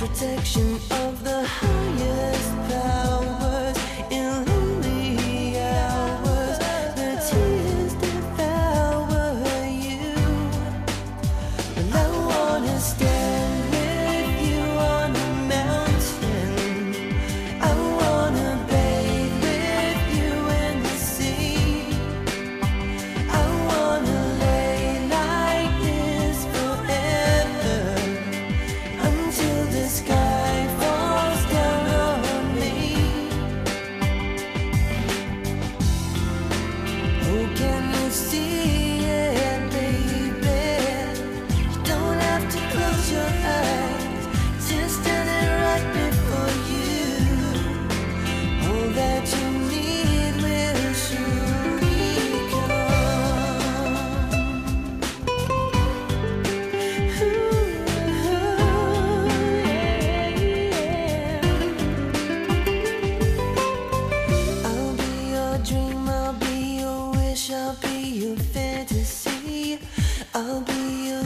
protection of your fantasy. I'll be your